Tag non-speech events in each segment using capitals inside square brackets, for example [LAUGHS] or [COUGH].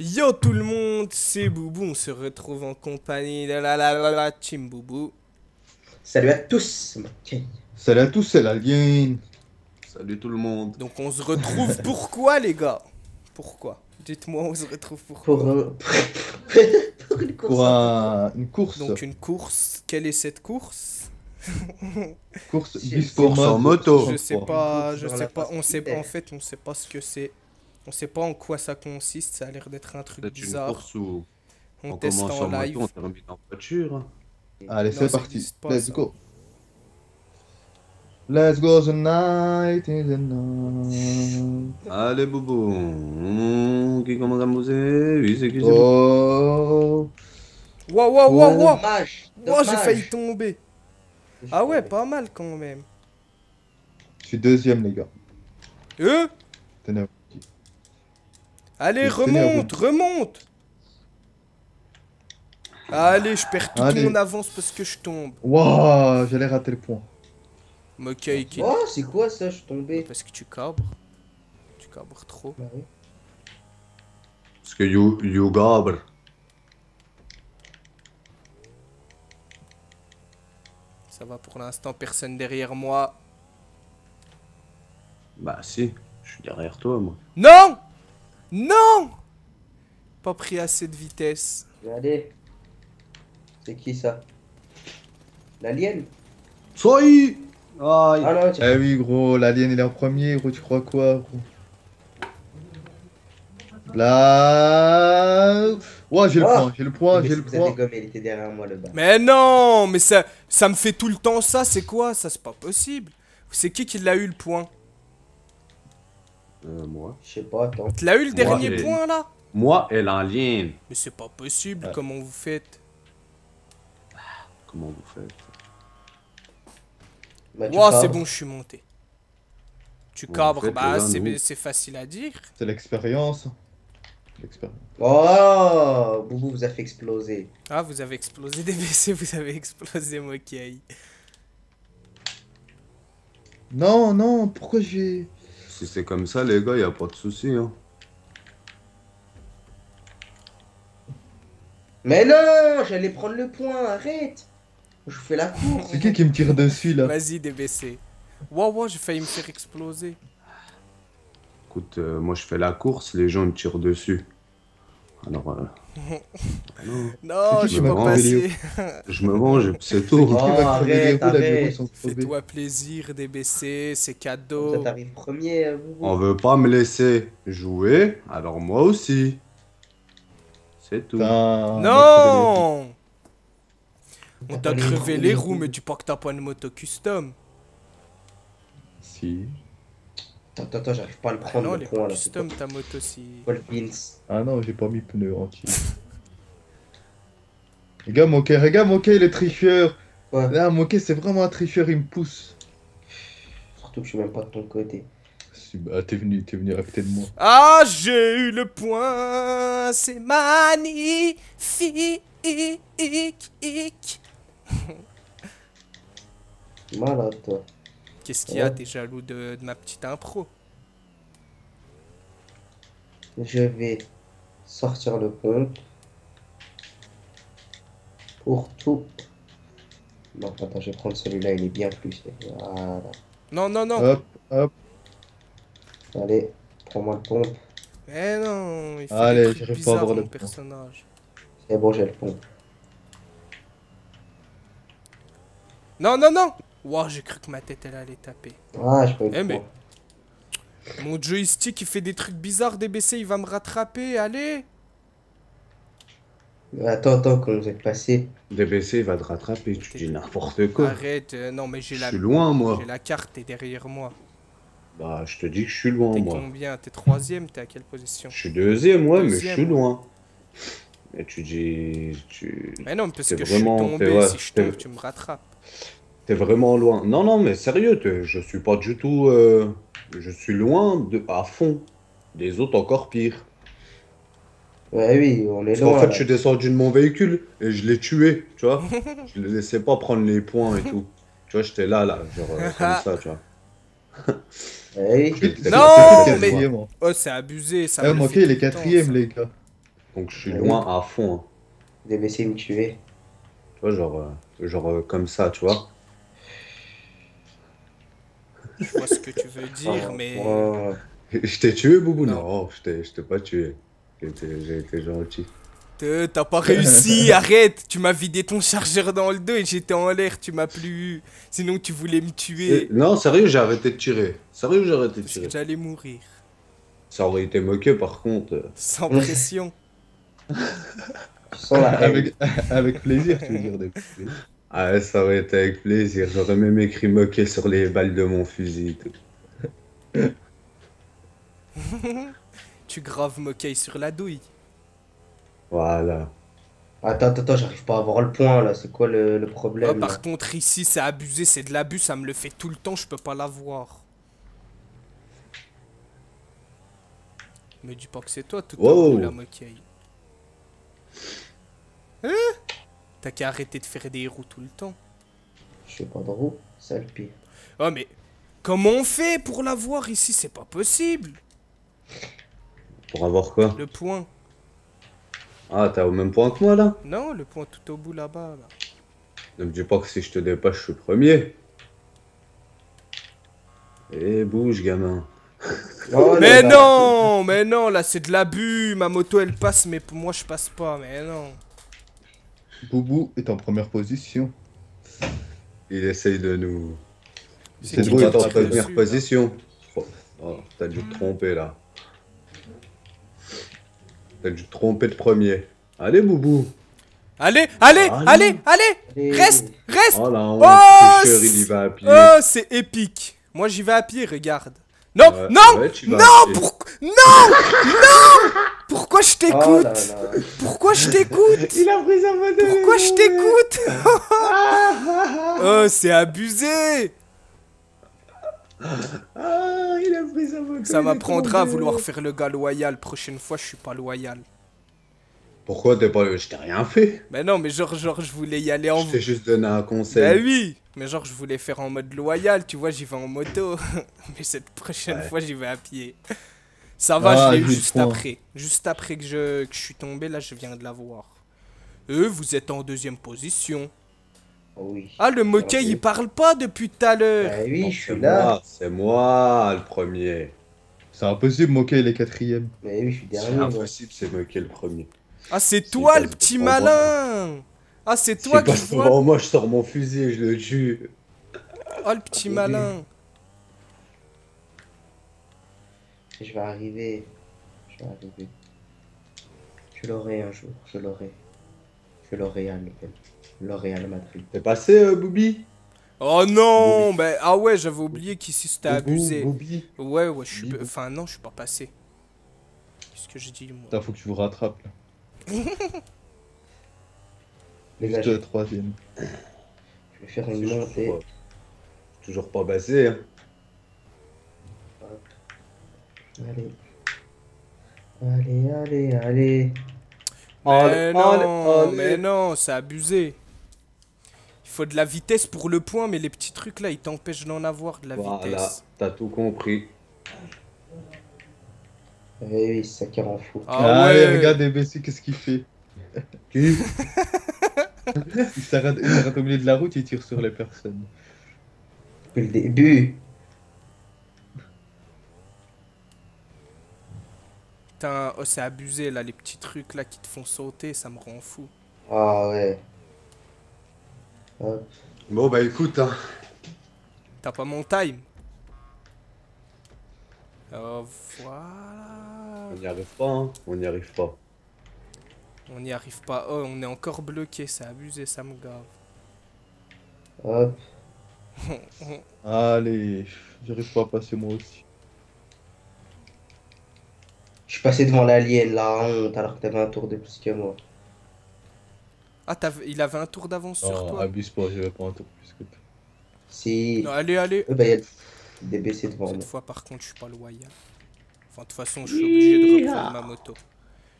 Yo tout le monde, c'est Boubou, on se retrouve en compagnie de la la la la team Boubou. Salut à tous. Salut à tous, c'est l'Alien. Salut tout le monde. Donc on se retrouve pourquoi les gars? Pourquoi? Dites-moi on se retrouve pourquoi Pour, euh, [LAUGHS] pour une course. Pour un- une course. Donc une course, quelle est cette course? Course course en moto. Je sais pas, je sais la pas, on sait pas en fait, on sait pas ce que c'est. On sait pas en quoi ça consiste, ça a l'air d'être un truc C'est une bizarre. course où On, on teste commence en en moto, live. on termine en voiture. Allez, c'est parti. pas, Let's ça. go. Let's go the night in the night. Allez Boubou, Mmh, qui commence à bouger Oui, c'est qui c'est Oh. Waouh waouh waouh waouh Dommage. Waouh, j'ai failli tomber. Ah ouais, pas mal quand même. Je suis deuxième, les gars. Euh? Tenez. Allez, remonte, remonte Allez, je perds toute Allez. mon avance parce que je tombe. Waouh, j'allais rater le point. Ok. Oh, c'est quoi ça Je suis tombé. Parce que tu cabres. Tu cabres trop. Bah oui. Parce que you, you gabre. Ça va pour l'instant, personne derrière moi. Bah si, je suis derrière toi moi. Non Non Pas pris assez de vitesse. Allez. C'est qui ça? L'alien? Soy Aïe Ah tiens. Eh oui, gros, l'alien il est en premier, gros, tu crois quoi, gros? Là. Ouais, j'ai le Ah. point, j'ai le point, j'ai le point. gommé, il était derrière moi le bas. Mais non Mais ça, ça me fait tout le temps ça, c'est quoi? Ça, c'est pas possible. C'est qui qui l'a eu le point? Euh, moi. Je sais pas, attends. Tu l'as eu le Moi, dernier point là? Moi et l'alien. Mais c'est pas possible, Ouais. comment vous faites? Comment vous faites? Bah, pars. c'est bon, je suis monté. Tu Bon, cabres, bah c'est nous. c'est facile à dire. C'est l'expérience. L'expérience. Oh Boubou vous a fait exploser. Ah, vous avez explosé des [LAUGHS] WC, vous avez explosé Mokai. Non, non, pourquoi j'ai. Si c'est comme ça les gars, y a pas de souci. Hein. Mais non J'allais prendre le point, arrête Je fais la course. C'est qui qui me tire dessus là? Vas-y, DBC. Waouh, waouh, j'ai failli me faire exploser. Écoute, euh, moi je fais la course, les gens me tirent dessus. Alors, euh, non, je suis m'a pas passé. je me venge, c'est tout. Oh, arrête, arrête. Fais-toi plaisir, DBC, c'est Ça cadeau. t'arrive premier, euh. On veut pas me laisser jouer, alors moi aussi. C'est tout. Non On t'a crevé roues, les roues, roues. mais tu pas que t'as pas une moto custom. Si. Attends, attends, attends, j'arrive pas à le Ah prendre non, le point là. custom ta moto si. Ah non, j'ai pas mis pneu entier. [LAUGHS] Regarde, Moquet, regarde, Moquet, il est tricheur. Quoi Là, Moquet, c'est vraiment un tricheur, il me pousse. Surtout que je suis même pas de ton côté. Si, bah, t'es venu, t'es venu à côté de moi. Ah, j'ai eu le point, c'est magnifique. [LAUGHS] Malade, toi. Qu'est-ce qu'il y a. T'es jaloux de, de ma petite impro? Je vais sortir le compte. Pour tout. Non, attends, je vais prendre celui-là, il est bien plus. Voilà. Non, non, non. Hop, hop. Allez, prends-moi le pompe. Mais non, il fait Allez, des trucs pas bizarres, avoir le mon point. personnage. C'est bon, j'ai le pompe. Non, non, non Wow, j'ai cru que ma tête, elle allait taper. Ah, je peux Eh, mais-. Mon joystick, il fait des trucs bizarres, DBC, il va me rattraper, allez Attends, attends, quand vous êtes passé? DBC va te rattraper, tu dis n'importe quoi. Arrête, euh, non, mais j'ai Je la... suis loin moi. J'ai la carte, t'es derrière moi. Bah, je te dis que je suis loin T'es moi. combien? T'es troisième, t'es à quelle position? Je suis deuxième, ouais, mais je suis loin. Et tu dis. Tu... Mais non, parce T'es que je suis vraiment- tombé, t'es- ouais, si je t'es- tombe, tu me rattrapes. T'es vraiment loin. Non, non, mais sérieux, je suis pas du tout. euh, Je suis loin de à fond. Des autres encore pire. Ouais, oui, on est Parce loin. qu'en fait, là. je suis descendu de mon véhicule et je l'ai tué, tu vois. [LAUGHS] je le laissais pas prendre les points et tout. Tu vois, j'étais là, là, genre euh, comme ça, tu vois. [LAUGHS] Je- Non, C'est mais-. Oh, c'est abusé, ça Eh, fait il est quatrième, les gars. Donc je suis Ouais. loin à fond. hein. DBC me tuer. Tu vois, genre, euh, genre euh, comme ça, tu vois. Je vois ce que tu veux dire, Oh, mais. oh. Je t'ai tué, Boubou Non. Non, je t'ai je t'ai pas tué. J'ai été, gentil. T'as pas réussi, [LAUGHS] arrête Tu m'as vidé ton chargeur dans le dos et j'étais en l'air, tu m'as plus eu. Sinon tu voulais me tuer. non, sérieux, j'ai arrêté de tirer. Sérieux, j'ai arrêté de tirer. j'allais mourir. Ça aurait été moqué par contre. Sans pression. La. [LAUGHS] Avec, avec plaisir, tu veux dire. Des... Ah, ouais, ça aurait été avec plaisir. J'aurais même écrit moqué sur les balles de mon fusil. et tout. [LAUGHS] tu graves moquet sur la douille. Voilà. Attends, attends, attends, j'arrive pas à voir le point là. C'est quoi le, le problème là par contre, ici, c'est abusé, c'est de l'abus, ça me le fait tout le temps, je peux pas l'avoir. Me dis pas que c'est toi, tout Wow. en haut, la moquette. Hein T'as qu'à arrêter de faire des roues tout le temps. Je fais pas de roue, ça le pire. Oh, mais comment on fait pour l'avoir ici? C'est pas possible. Pour avoir quoi? Le point. Ah, t'es au même point que moi là? Non, le point tout au bout là-bas. Là. Ne me dis pas que si je te dépasse, je suis premier. Eh, bouge, gamin. Oh, mais là là. non, mais non, là c'est de l'abus. Ma moto elle passe, mais pour moi je passe pas. Mais non. Boubou est en première position. Il essaye de nous. C'est Boubou est en première dessus, position. Oh, oh, t'as dû te tromper là. T'as dû te tromper de premier. Allez, Boubou. Allez, allez, Ah, allez, allez, Allez. reste, reste. Oh Oh, tricheur, c'est- il y va à pied. Oh, c'est épique. Moi j'y vais à pied, regarde. Non, Ouais, non, ouais, non, pour... non, non. Pourquoi je Oh t'écoute? Pourquoi je t'écoute? [LAUGHS] Il a pris sa moto. Pourquoi je t'écoute? [LAUGHS] Oh, c'est abusé Ah, il a pris sa moto. Ça m'apprendra à vouloir faire le gars loyal. Prochaine fois, je suis pas loyal. Pourquoi t'es pas. Je t'ai rien fait. Mais non, mais genre, genre, je voulais y aller en... Je t'ai juste donné un Bah conseil. oui Mais genre, je voulais faire en mode loyal, tu vois, j'y vais en moto. [LAUGHS] mais cette prochaine Ouais. fois, j'y vais à pied. Ça va, Ah, je l'ai eu juste après. Juste après que je, que je suis tombé, là, je viens de la voir. Eux, vous êtes en deuxième position. Oh oui. Ah, le moquet, il parle pas depuis tout à l'heure. Bah oui, Non, je c'est suis là. moi, C'est moi le premier. C'est impossible, Moquet, il est quatrième. Mais oui, je suis C'est dernier. moi. impossible, c'est est le premier. Ah, c'est toi, le petit malin Ah, c'est toi je vois devant moi, je sors mon fusil et je le tue. Oh, le petit malin Je vais arriver. Je vais arriver. Je l'aurai un jour, je l'aurai. Je l'aurai à L'Oréal Madrid. T'es passé, euh, Boubi? Oh non bah, Ah ouais, j'avais oublié qu'ici c'était abusé. Boubi? Ouais, ouais, je suis... Enfin, non, je suis pas passé. Qu'est-ce que je dis, moi? Putain, faut que tu vous rattrapes là. [LAUGHS] Je le troisième. je vais faire une toujours montée. pas- Toujours pas basé. Hein. Allez. Allez, allez, allez. Mais Allez, non, allez, allez. mais non, c'est abusé. Il faut de la vitesse pour le point, mais les petits trucs là, ils t'empêchent d'en avoir de la Voilà, vitesse. t'as tout compris. Eh oui, c'est ça qui rend fou. Ah Allez, ouais. regarde DBC, qu'est-ce qu'il fait [LAUGHS] Il s'arrête il s'arrête au milieu de la route, il tire sur les personnes. Depuis le début. Putain, oh, c'est abusé là, les petits trucs là qui te font sauter, ça me rend fou. Ah ouais. Hop. Bon, bah écoute, hein. T'as pas mon time Oh, voilà. On n'y arrive pas, hein. On n'y arrive pas. On n'y arrive pas. Oh, on est encore bloqué, c'est abusé, ça me gave. Hop. [LAUGHS] Allez, j'arrive pas à passer moi aussi. Je suis passé devant l'alien, la honte, alors que t'avais un tour de plus que moi. Ah, il avait un tour d'avance sur toi. abuse pas, j'avais pas un tour plus que toi. Si. Non, allez, allez. Il y a le DBC devant moi. Cette fois, par contre, je suis pas loyal. Enfin, de toute façon, je suis obligé de reprendre ma moto.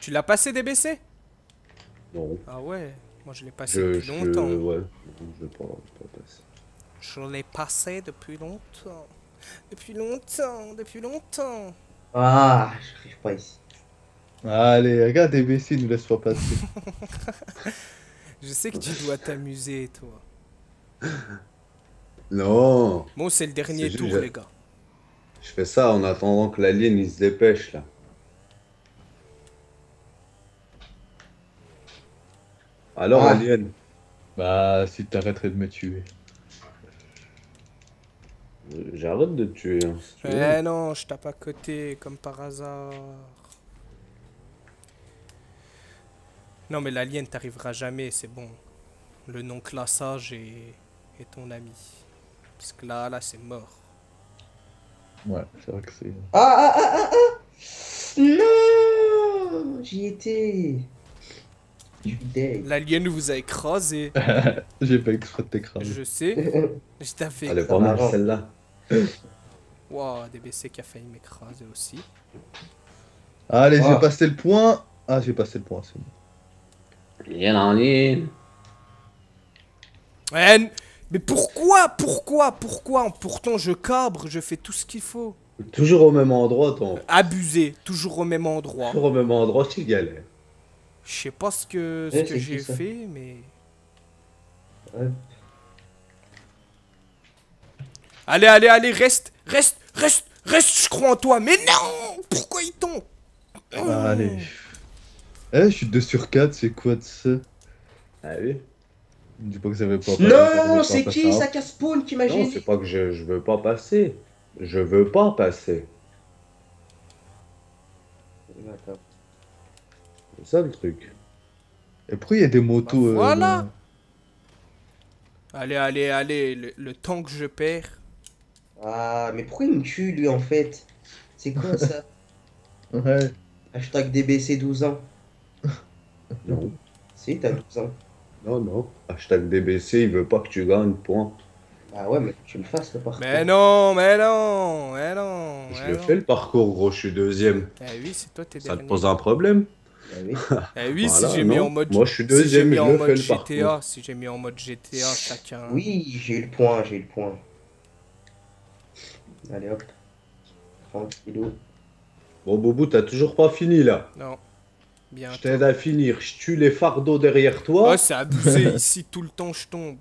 Tu l'as passé DBC Non. Ah ouais, moi je l'ai passé Je, depuis je, longtemps. ouais, je vais pas, pas passer. Je l'ai passé depuis longtemps. Depuis longtemps, depuis longtemps. Ah, j'arrive pas ici. Allez, regarde DBC, nous laisse pas passer. [LAUGHS] Je sais que tu dois t'amuser, toi. Non, Bon, c'est le dernier tour, juste- les gars. Je fais ça en attendant que l'alien il se dépêche là. Alors, Ah. alien, Bah, si t'arrêterais de me tuer. j'arrête de te tuer. hein, si tu veux. Eh non, je tape à côté, comme par hasard. Non, mais l'alien t'arrivera jamais, c'est bon. Le non-classage est... est ton ami. Parce que là, là, c'est mort. Ouais, c'est vrai que c'est. Ah ah ah ah ah Non J'y étais. Je suis deg. L'alien vous a écrasé. [LAUGHS] J'ai pas exprès de t'écraser. Je sais. [LAUGHS] Je t'avais Elle est pas mal celle-là. [LAUGHS] Wow, DBC qui a failli m'écraser aussi. Allez, Ah. j'ai passé le point. Ah, j'ai passé le point, c'est bon. Alien, alien. Ouais, n- mais pourquoi Pourquoi Pourquoi Pourtant, je cabre, je fais tout ce qu'il faut. Toujours au même endroit, ton. Abusé, toujours au même endroit. Toujours au même endroit, tu galères. Je sais pas ce que, ce Ouais, que c'est j'ai fait, mais... Ouais. Allez, allez, allez, reste, reste, reste, reste, je crois en toi. Mais non Pourquoi il tombe Ah, Allez. Eh, je suis 2 sur 4, c'est quoi de ça? Ah oui dis pas que ça veut pas Non, c'est qui ça qui a spawn qui m'a Non, c'est pas que je, je veux pas passer. Je veux pas passer. C'est ça le truc. Et pourquoi il y a des motos Bah, euh, voilà. Allez, allez, allez, le, le temps que je perds. Ah, mais pourquoi il me tue lui en fait? C'est quoi ça? [LAUGHS] Ouais. Hashtag DBC 12 ans. Non. Si, t'as 12 ans. Non, non. Hashtag DBC, il veut pas que tu gagnes, point. Ah ouais, mais tu le fasses le parcours. Mais non, mais non, mais non. Je mais le non. fais le parcours, gros, je suis deuxième. Eh oui, c'est toi, t'es Ça te pose un problème Ah oui. Eh oui, [LAUGHS] Voilà, si j'ai mis en mode... Moi, je suis si j'ai deuxième, mis je en le mode fais le GTA, parcours. si j'ai mis en mode GTA, chacun... Oui, j'ai eu le point, j'ai eu le point. Allez hop. Tranquillou. Bon, Boubou, t'as toujours pas fini là. Non. Bien. Je t'aide à finir. Je tue les fardeaux derrière toi. Oh, c'est abusé, [LAUGHS] ici, tout le temps, je tombe.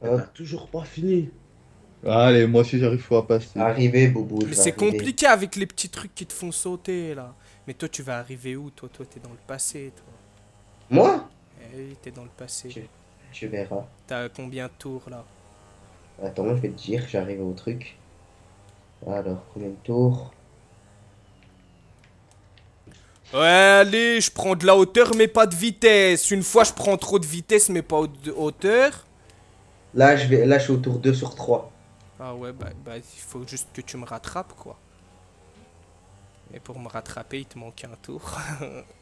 T'as Hop. toujours pas fini. Allez, moi aussi j'arrive pas à passer. Arrivé, Boubou. Mais c'est compliqué avec les petits trucs qui te font sauter, là. Mais toi, tu vas arriver où Toi, toi, t'es dans le passé, toi. Moi? Eh oui, t'es dans le passé. Tu- Tu verras. T'as combien de tours, là? Attends, je vais te dire, j'arrive au truc. Alors, combien de tours? Ouais, allez, je prends de la hauteur, mais pas de vitesse. Une fois, je prends trop de vitesse, mais pas de hauteur. Là, je vais, là, je suis au tour 2 sur 3. Ah ouais, bah, bah, il faut juste que tu me rattrapes, quoi. Et pour me rattraper, il te manque un tour. [LAUGHS]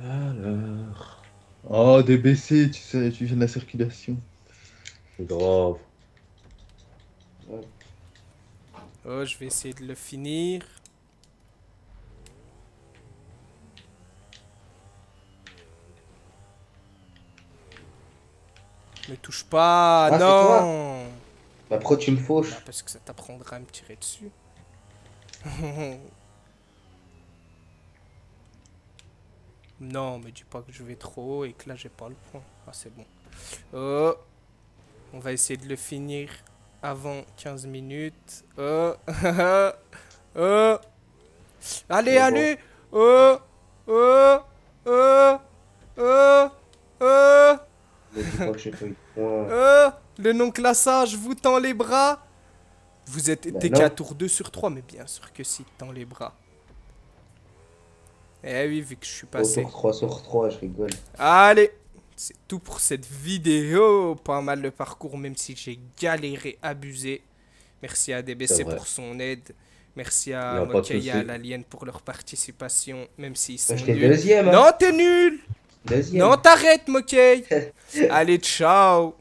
Alors. Oh, DBC, tu sais, tu viens de la circulation. Grave. Oh, je vais essayer de le finir. Me touche pas, Ah, non Bah, pourquoi tu me fauches Bah, Parce que ça t'apprendra à me tirer dessus. [LAUGHS] non, mais dis pas que je vais trop haut et que là j'ai pas le point. Ah, c'est bon. Oh. On va essayer de le finir avant 15 minutes. Oh. oh. [LAUGHS] Allez, C'est bon. allez. Oh. Oh. Oh. Oh. Oh. Euh, le non-classage vous tend les bras Vous êtes Bah t'es non. qu'à tour 2 sur 3, mais bien sûr que si, tend les bras. Eh oui, vu que je suis passé. tour 3 sur 3, je rigole. Allez, c'est tout pour cette vidéo. Pas mal le parcours, même si j'ai galéré, abusé. Merci à DBC pour son aide. Merci à a pas de Mokai et à l'Alien pour leur participation, même s'ils sont Bah, J'étais nuls. deuxième. Hein. Non, t'es nul Deuxième. Non, t'arrêtes, Mokai [LAUGHS] Allez, ciao